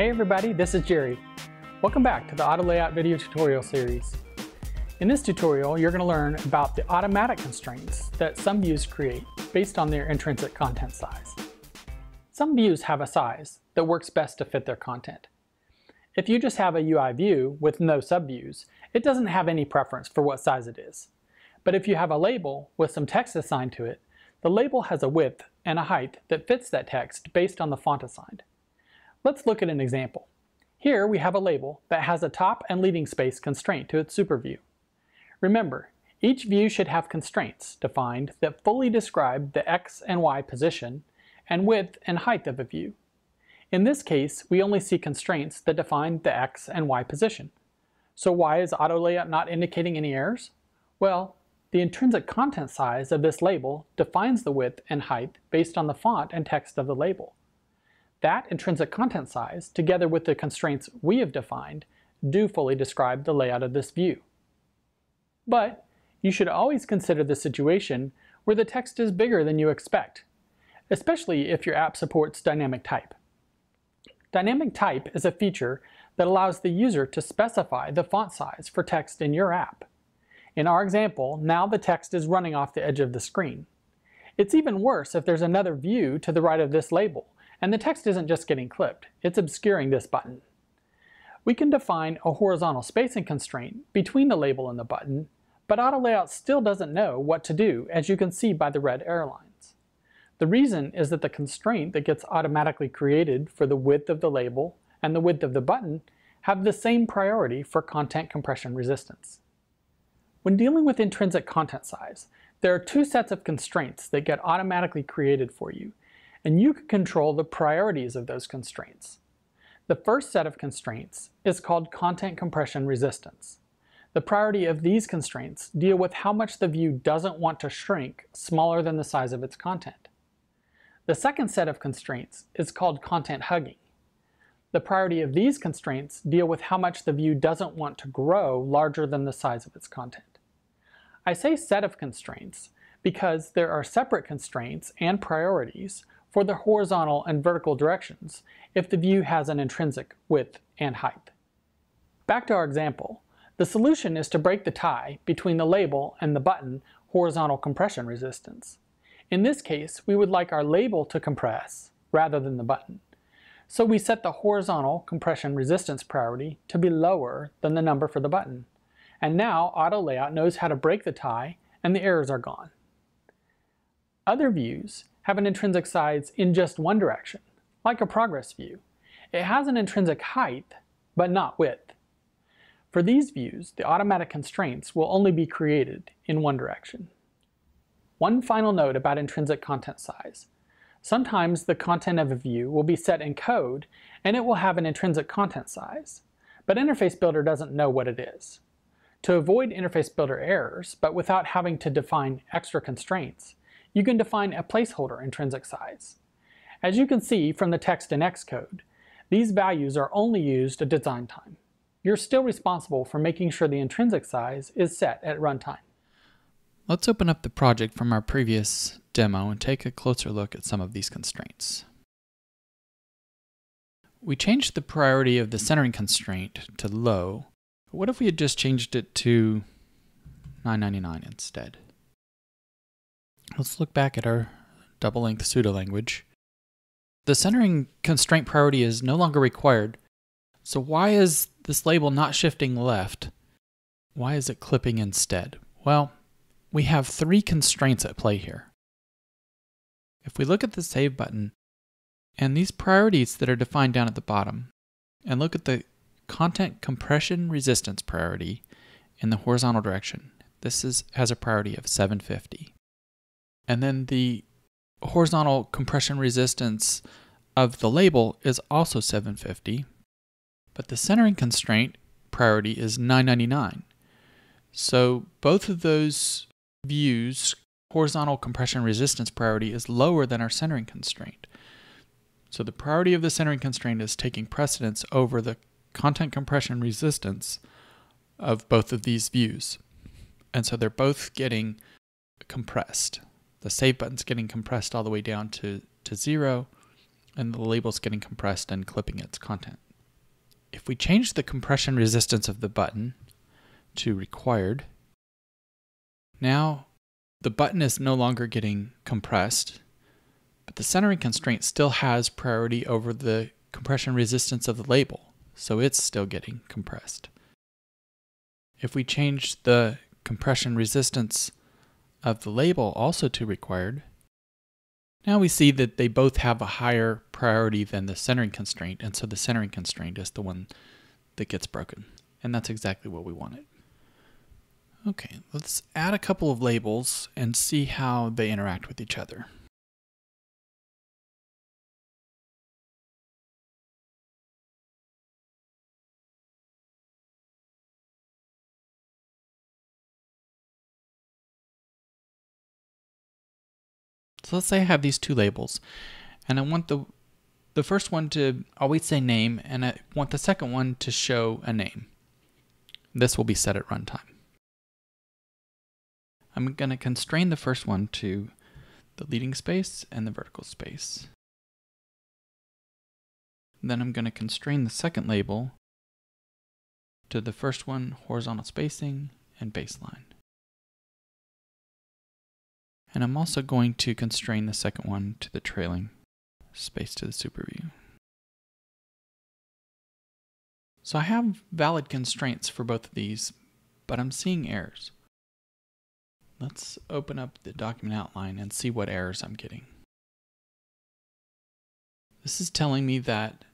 Hey everybody, this is Jerry. Welcome back to the Auto Layout video tutorial series. In this tutorial, you're going to learn about the automatic constraints that some views create based on their intrinsic content size. Some views have a size that works best to fit their content. If you just have a UI view with no subviews, it doesn't have any preference for what size it is. But if you have a label with some text assigned to it, the label has a width and a height that fits that text based on the font assigned. Let's look at an example. Here we have a label that has a top and leading space constraint to its superview. Remember, each view should have constraints defined that fully describe the x and y position and width and height of a view. In this case, we only see constraints that define the x and y position. So why is auto layout not indicating any errors? Well, the intrinsic content size of this label defines the width and height based on the font and text of the label. That intrinsic content size, together with the constraints we have defined, do fully describe the layout of this view. But you should always consider the situation where the text is bigger than you expect, especially if your app supports dynamic type. Dynamic type is a feature that allows the user to specify the font size for text in your app. In our example, now the text is running off the edge of the screen. It's even worse if there's another view to the right of this label, and the text isn't just getting clipped, it's obscuring this button. We can define a horizontal spacing constraint between the label and the button, but Auto Layout still doesn't know what to do, as you can see by the red air lines. The reason is that the constraint that gets automatically created for the width of the label and the width of the button have the same priority for content compression resistance. When dealing with intrinsic content size, there are two sets of constraints that get automatically created for you, and you can control the priorities of those constraints. The first set of constraints is called content compression resistance. The priority of these constraints deal with how much the view doesn't want to shrink smaller than the size of its content. The second set of constraints is called content hugging. The priority of these constraints deal with how much the view doesn't want to grow larger than the size of its content. I say set of constraints because there are separate constraints and priorities for the horizontal and vertical directions if the view has an intrinsic width and height. Back to our example, the solution is to break the tie between the label and the button horizontal compression resistance. In this case, we would like our label to compress rather than the button. So we set the horizontal compression resistance priority to be lower than the number for the button. And now Auto Layout knows how to break the tie and the errors are gone. Other views have an intrinsic size in just one direction, like a progress view. It has an intrinsic height, but not width. For these views, the automatic constraints will only be created in one direction. One final note about intrinsic content size. Sometimes the content of a view will be set in code and it will have an intrinsic content size, but Interface Builder doesn't know what it is. To avoid Interface Builder errors, but without having to define extra constraints, you can define a placeholder intrinsic size. As you can see from the text in Xcode, these values are only used at design time. You're still responsible for making sure the intrinsic size is set at runtime. Let's open up the project from our previous demo and take a closer look at some of these constraints. We changed the priority of the centering constraint to low. What if we had just changed it to 999 instead? Let's look back at our double length pseudo language. The centering constraint priority is no longer required. So why is this label not shifting left? Why is it clipping instead? Well, we have three constraints at play here. If we look at the save button and these priorities that are defined down at the bottom and look at the content compression resistance priority in the horizontal direction, this is, has a priority of 750. And then the horizontal compression resistance of the label is also 750, but the centering constraint priority is 999. So both of those views, horizontal compression resistance priority is lower than our centering constraint. So the priority of the centering constraint is taking precedence over the content compression resistance of both of these views. And so they're both getting compressed the save button's getting compressed all the way down to, to zero, and the label's getting compressed and clipping its content If we change the compression resistance of the button to required, now the button is no longer getting compressed, but the centering constraint still has priority over the compression resistance of the label, so it's still getting compressed. If we change the compression resistance of the label also to required, now we see that they both have a higher priority than the centering constraint, and so the centering constraint is the one that gets broken. And that's exactly what we wanted. Okay, let's add a couple of labels and see how they interact with each other. So let's say I have these two labels and I want the the first one to always say name and I want the second one to show a name. This will be set at runtime. I'm going to constrain the first one to the leading space and the vertical space. Then I'm going to constrain the second label to the first one, horizontal spacing and baseline. And I'm also going to constrain the second one to the trailing space to the super view. So I have valid constraints for both of these, but I'm seeing errors. Let's open up the document outline and see what errors I'm getting. This is telling me that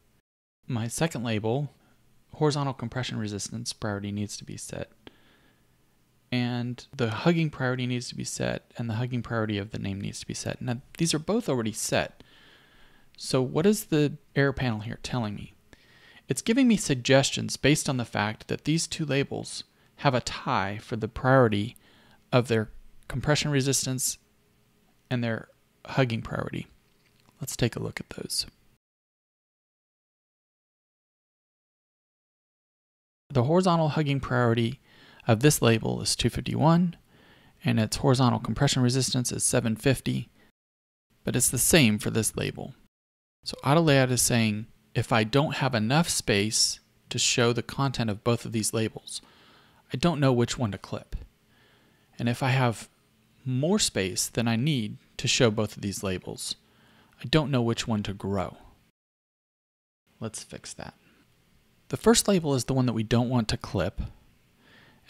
my second label, horizontal compression resistance priority needs to be set and the hugging priority needs to be set, and the hugging priority of the name needs to be set. Now, these are both already set. So, what is the error panel here telling me? It's giving me suggestions based on the fact that these two labels have a tie for the priority of their compression resistance and their hugging priority. Let's take a look at those. The horizontal hugging priority of this label is 251 and its horizontal compression resistance is 750, but it's the same for this label. So auto layout is saying if I don't have enough space to show the content of both of these labels, I don't know which one to clip. And if I have more space than I need to show both of these labels, I don't know which one to grow. Let's fix that. The first label is the one that we don't want to clip,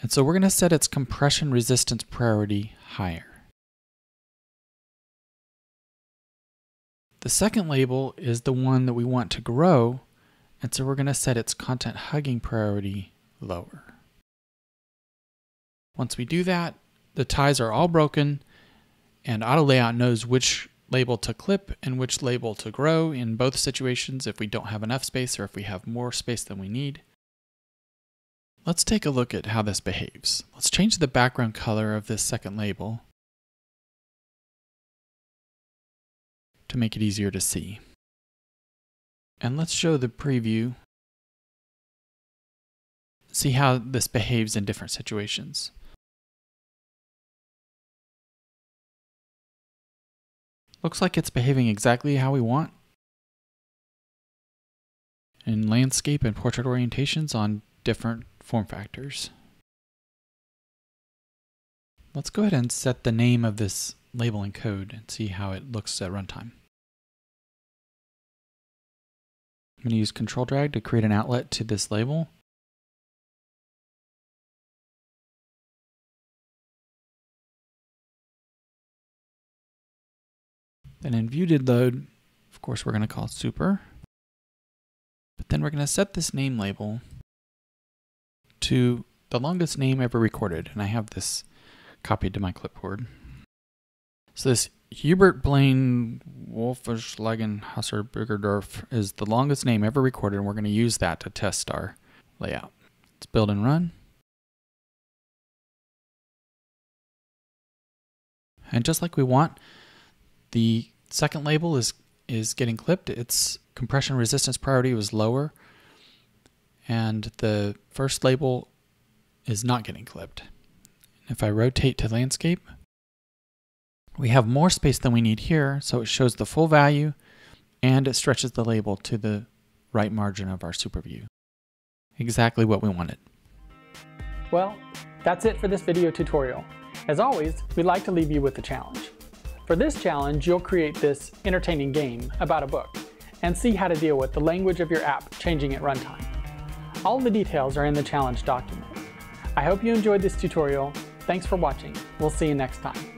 and so we're going to set its compression resistance priority higher. The second label is the one that we want to grow, and so we're going to set its content hugging priority lower. Once we do that, the ties are all broken, and auto layout knows which label to clip and which label to grow in both situations if we don't have enough space or if we have more space than we need. Let's take a look at how this behaves. Let's change the background color of this second label to make it easier to see. And let's show the preview, see how this behaves in different situations. Looks like it's behaving exactly how we want. In landscape and portrait orientations on different form factors. Let's go ahead and set the name of this label labeling code and see how it looks at runtime. I'm going to use control drag to create an outlet to this label. Then in view did load, of course, we're going to call super. But then we're going to set this name label to the longest name ever recorded, and I have this copied to my clipboard. So this Hubert Blaine Wolfischlagen Hasser is the longest name ever recorded, and we're going to use that to test our layout. Let's build and run. And just like we want, the second label is, is getting clipped. Its compression resistance priority was lower and the first label is not getting clipped. If I rotate to landscape, we have more space than we need here, so it shows the full value and it stretches the label to the right margin of our super view. Exactly what we wanted. Well, that's it for this video tutorial. As always, we'd like to leave you with a challenge. For this challenge, you'll create this entertaining game about a book and see how to deal with the language of your app changing at runtime. All the details are in the challenge document. I hope you enjoyed this tutorial. Thanks for watching. We'll see you next time.